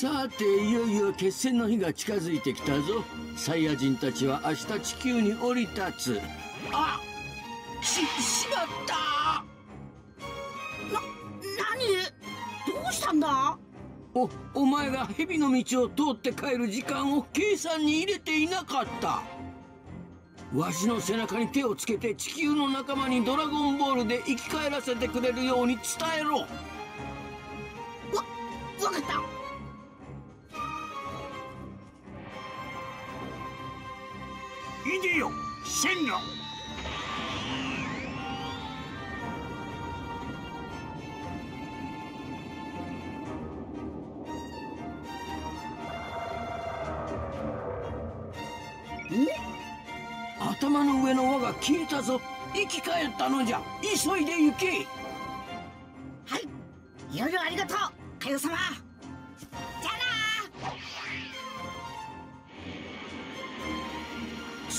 さていよいよ決戦の日が近づいてきたぞ。サイヤ人たちは明日地球に降り立つ。あししまった。な何？どうしたんだ？おお前が蛇の道を通って帰る時間を計算に入れていなかった。わしの背中に手をつけて地球の仲間にドラゴンボールで生き返らせてくれるように伝えろ。わ分かったいでよ線路お頭の上の輪が消えたぞ。生き返ったのじゃ。急いで行け。はい。いろいろありがとうかよ様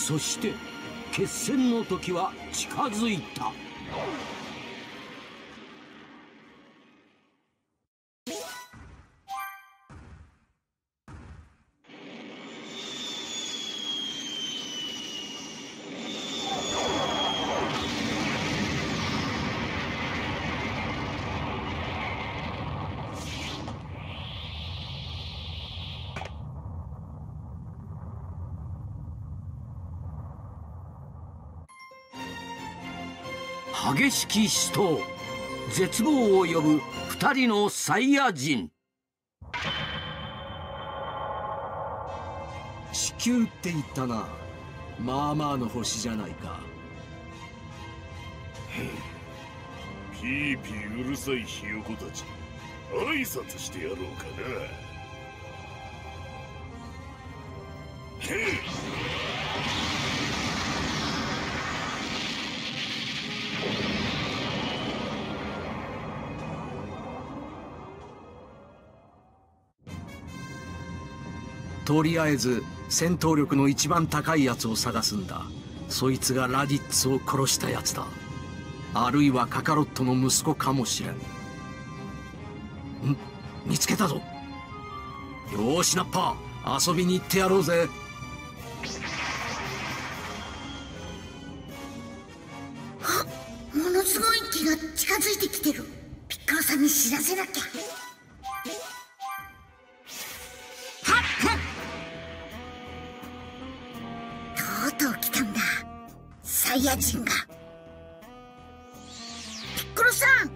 そして決戦の時は近づいた。激しき死闘。絶望を呼ぶ二人のサイヤ人。地球って言ったな。まあまあの星じゃないか。ピーピーうるさいひよこたち。挨拶してやろうかな。へいとりあえず戦闘力の一番高いやつを探すんだ。そいつがラディッツを殺したやつだ。あるいはカカロットの息子かもしれん。ん？見つけたぞ。よーしナッパー。遊びに行ってやろうぜ。ものすごい気が近づいてきてる。ピッコロさんに知らせなきゃ。と来たんだサイヤ人が。ピッコロさん！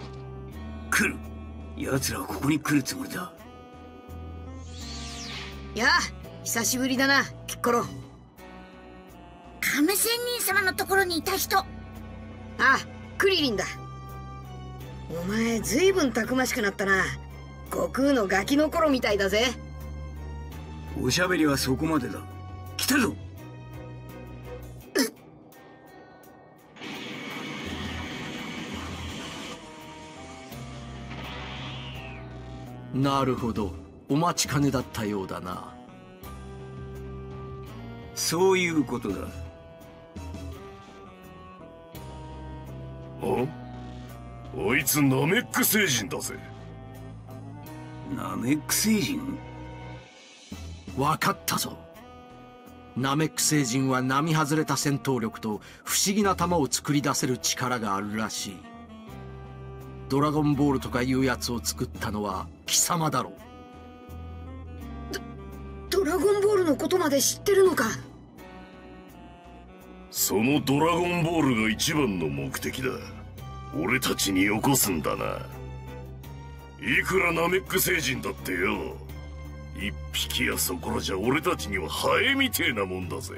来る。奴らはここに来るつもりだ。やあ久しぶりだなピッコロ。亀仙人様のところにいた人。あクリリンだ。お前ずいぶんたくましくなったな。悟空のガキの頃みたいだぜ。おしゃべりはそこまでだ。来たぞなるほど。お待ちかねだったようだな。そういうことだ。ああいつナメック星人だぜ。ナメック星人？分かったぞ。ナメック星人は並外れた戦闘力と不思議な球を作り出せる力があるらしい。ドラゴンボールとかいうやつを作ったのは貴様だろう。ドラゴンボールのことまで知ってるのか？そのドラゴンボールが一番の目的だ。俺たちによこすんだな。いくらナメック星人だってよ。一匹やそこらじゃ俺たちにはハエみてえなもんだぜ。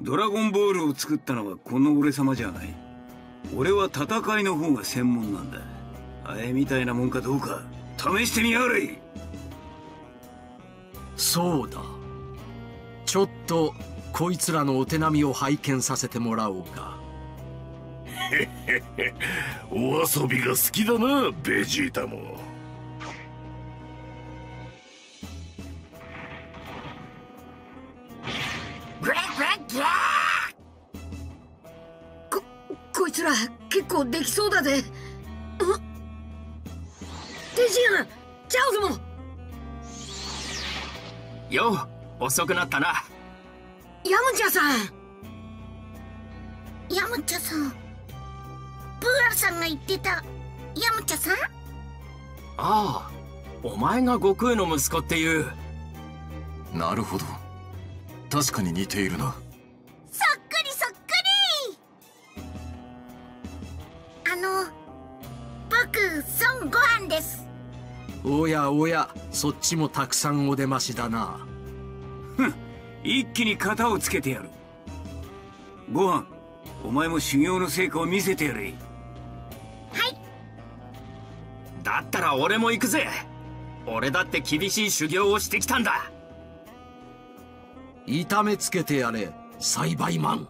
ドラゴンボールを作ったのはこの俺様じゃない。俺は戦いの方が専門なんだハエみたいなもんかどうか試してみやがれ。そうだ。ちょっとこいつらのお手並みを拝見させてもらおうか。お遊びが好きだなベジータも。ここいつら結構できそうだぜジアンチャオズも。よう遅くなったな。ヤムチャさん。ヤムチャさん。プーアルさんが言ってた。ヤムチャさん？ああお前が悟空の息子っていう。なるほど。確かに似ているなおやおやそっちもたくさんお出ましだな。一気に型をつけてやる。ご飯お前も修行の成果を見せてやれ。はい。だったら俺も行くぜ。俺だって厳しい修行をしてきたんだ。痛めつけてやれ栽培マン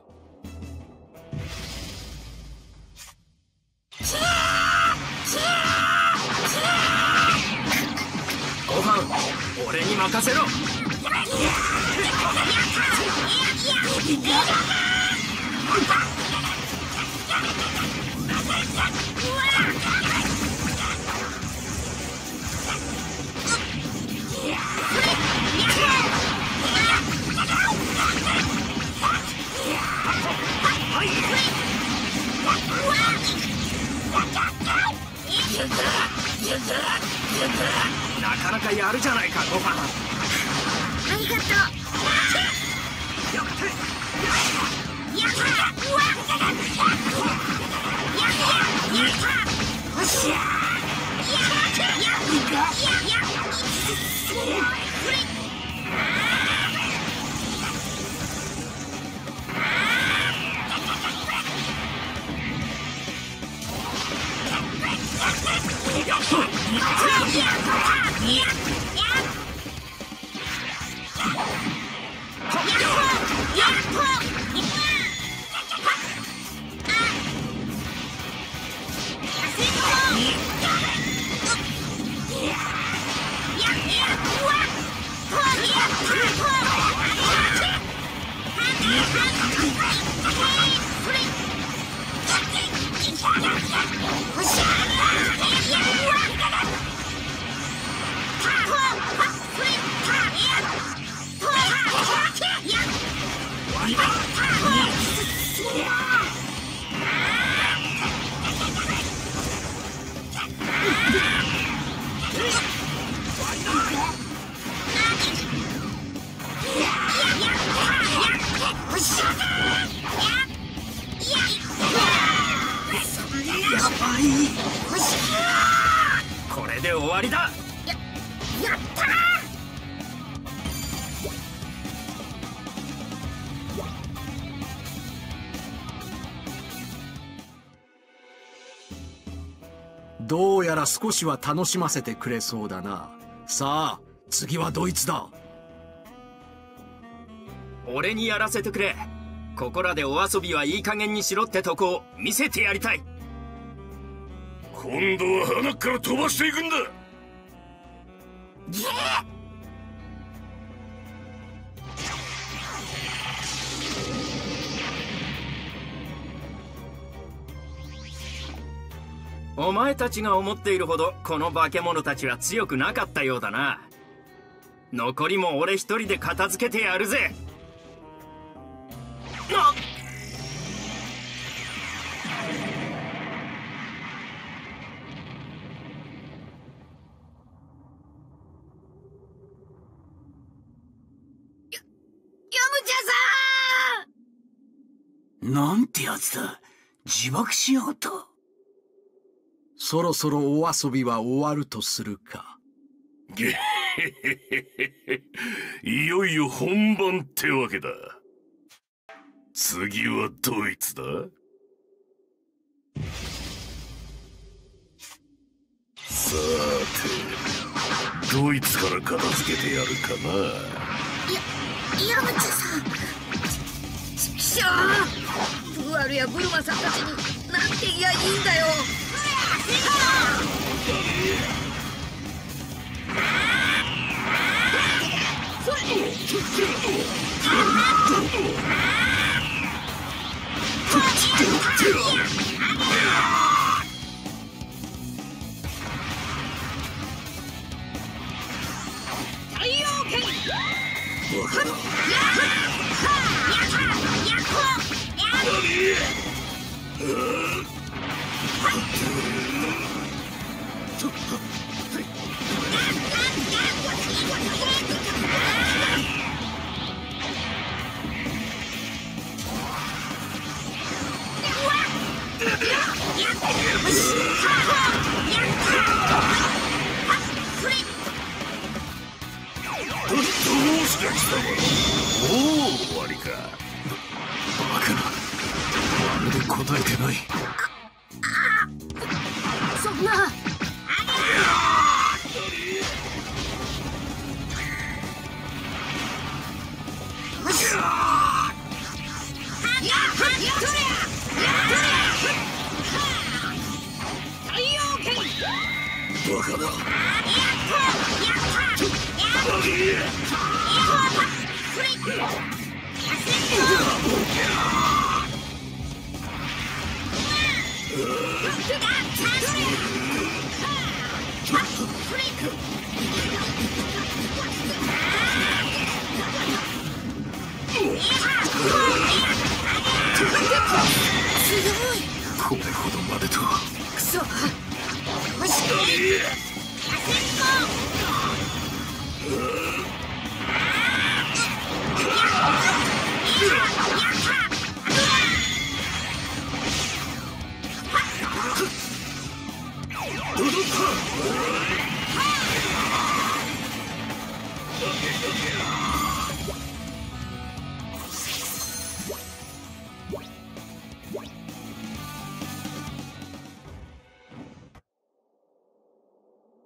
こどうやら少しは楽しませてくれそうだな。さあ次はドイツだ。俺にやらせてくれ。ここらでお遊びはいい加減にしろってとこを見せてやりたい。今度は鼻から飛ばしていくんだお前たちが思っているほどこの化け物たちは強くなかったようだな。残りも俺一人で片付けてやるぜ。なっなんてやつだ。自爆しやがったそろそろお遊びは終わるとするか。げへへへへいよいよ本番ってわけだ。次はドイツだ。さてドイツから片付けてやるかな。ヤムチャさん。ちくしょうブアルやブルマさんたちになんて言やいいんだよ太陽剣どうした貴様バカな。まるで答えてない。これほどまでとクソ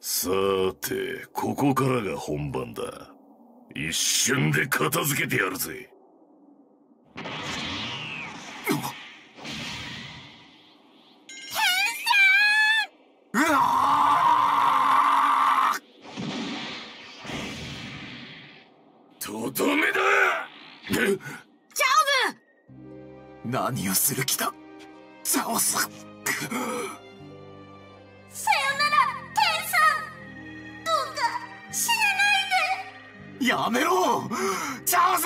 さてここからが本番だ。一瞬で片付けてやるぜ。とどめだ!何をする気だ?チャオさよやめろ！チャオス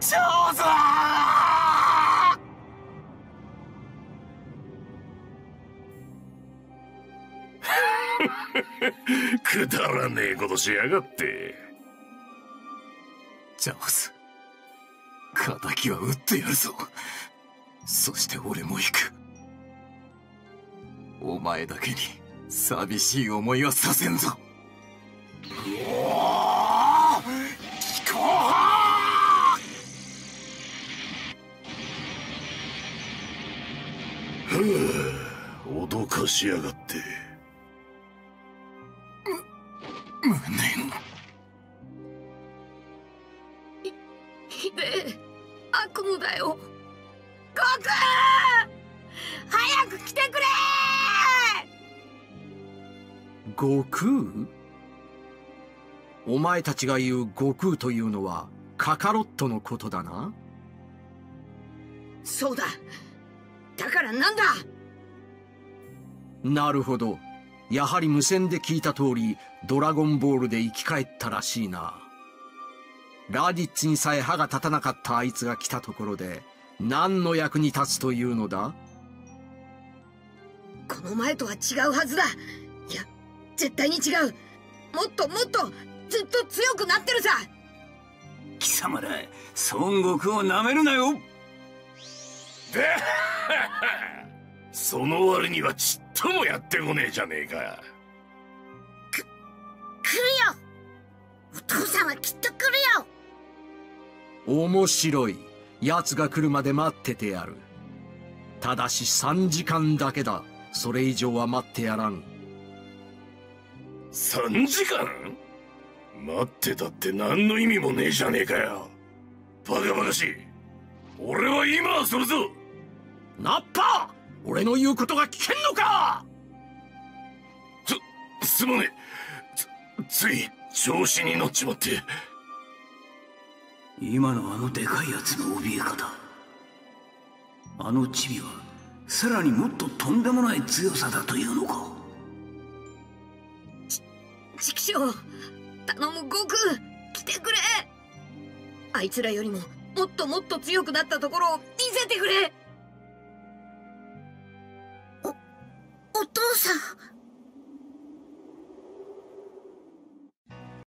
チャオス くだらねえことしやがって。チャオス敵は撃ってやるぞ。そして俺も行く。お前だけに寂しい思いはさせんぞ。脅かしやがって。無念ひでえ悪夢だよ。悟空！早く来てくれ悟空？お前たちが言う悟空というのはカカロットのことだな。そうだ。だからなんだ？なるほど。やはり無線で聞いた通りドラゴンボールで生き返ったらしいな。ラディッツにさえ歯が立たなかったあいつが来たところで何の役に立つというのだ？この前とは違うはずだ。いや絶対に違う。もっともっとずっと強くなってるさ。貴様ら孫悟空をなめるなよ。その割にはちっともやってこねえじゃねえか。来るよ。お父さんはきっと来るよ。面白い奴が来るまで待っててやる。ただし3時間だけだ。それ以上は待ってやらん3時間？待ってたって何の意味もねえじゃねえかよ。バカバカしい俺は今それぞ。ナッパ俺の言うことが聞けんのか！すすまねえ。つつい調子に乗っちまって。今のあのでかいやつの怯え方。あのチビはさらにもっととんでもない強さだというのかチキショウ頼む悟空来てくれ。あいつらよりももっともっと強くなったところを見せてくれ。お父さん。